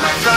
my flashlight